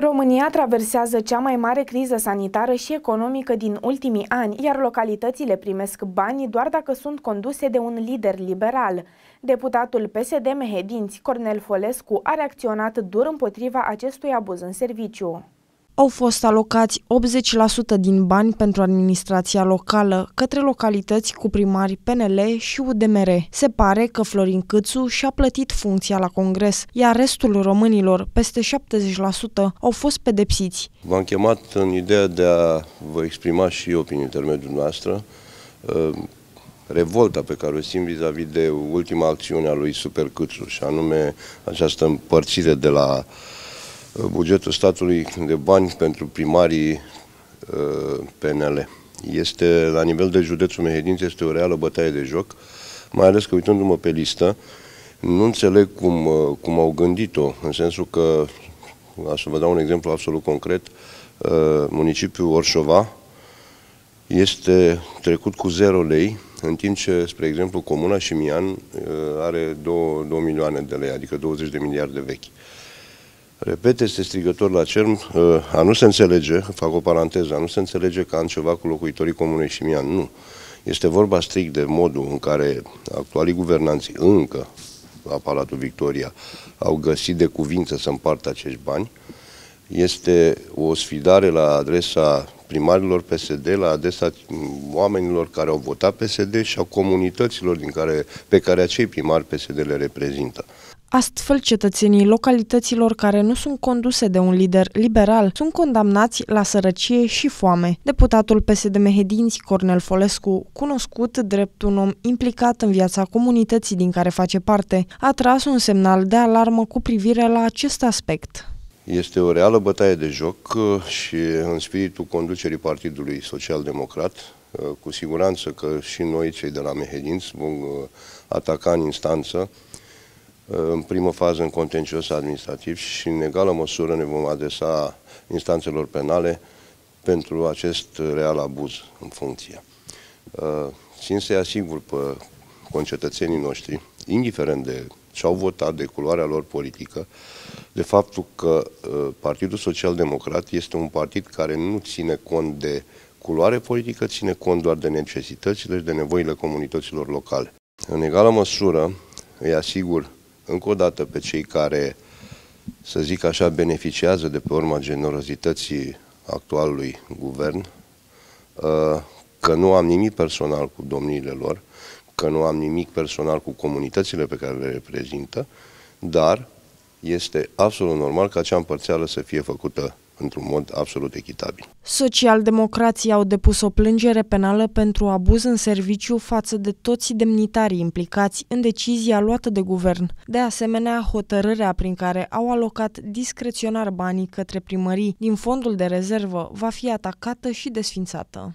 România traversează cea mai mare criză sanitară și economică din ultimii ani, iar localitățile primesc bani doar dacă sunt conduse de un lider liberal. Deputatul PSD Mehedinți, Cornel Folescu, a reacționat dur împotriva acestui abuz în serviciu au fost alocați 80% din bani pentru administrația locală către localități cu primari PNL și UDMR. Se pare că Florin Câțu și-a plătit funcția la congres, iar restul românilor, peste 70%, au fost pedepsiți. V-am chemat în ideea de a vă exprima și eu prin intermediul noastră uh, revolta pe care o simt vis-a-vis -vis de ultima acțiune a lui Super Câțu, și anume această împărțire de la bugetul statului de bani pentru primarii uh, PNL. Este, la nivel de județul Mehedinț, este o reală bătaie de joc, mai ales că uitându-mă pe listă, nu înțeleg cum, uh, cum au gândit-o, în sensul că, aș să vă dau un exemplu absolut concret, uh, municipiul Orșova este trecut cu 0 lei, în timp ce, spre exemplu, Comuna Șimian are 2, 2 milioane de lei, adică 20 de miliarde vechi. Repet, este strigător la cer, uh, a nu se înțelege, fac o paranteză, a nu se înțelege că am ceva cu locuitorii Comunei Șimian, nu. Este vorba strict de modul în care actualii guvernanți încă la Palatul Victoria au găsit de cuvință să împartă acești bani. Este o sfidare la adresa primarilor PSD, la adresa oamenilor care au votat PSD și a comunităților din care, pe care acei primari PSD le reprezintă. Astfel, cetățenii localităților care nu sunt conduse de un lider liberal sunt condamnați la sărăcie și foame. Deputatul PSD Mehedinți, Cornel Folescu, cunoscut drept un om implicat în viața comunității din care face parte, a tras un semnal de alarmă cu privire la acest aspect. Este o reală bătaie de joc uh, și în spiritul conducerii Partidului Social Democrat, uh, cu siguranță că și noi, cei de la Mehedinți, vom uh, ataca în instanță în primă fază în contencios administrativ și în egală măsură ne vom adresa instanțelor penale pentru acest real abuz în funcție. Uh, țin să-i asigur pe concetățenii noștri, indiferent de ce au votat, de culoarea lor politică, de faptul că uh, Partidul Social Democrat este un partid care nu ține cont de culoare politică, ține cont doar de necesitățile și de nevoile comunităților locale. În egală măsură, îi asigur încă o dată pe cei care, să zic așa, beneficiază de pe urma generozității actualului guvern, uh, că nu am nimic personal cu domniile lor, că nu am nimic personal cu comunitățile pe care le reprezintă, dar este absolut normal ca acea împărțeală să fie făcută într-un mod absolut echitabil. Socialdemocrații au depus o plângere penală pentru abuz în serviciu față de toți demnitarii implicați în decizia luată de guvern. De asemenea, hotărârea prin care au alocat discreționar banii către primării din fondul de rezervă va fi atacată și desfințată.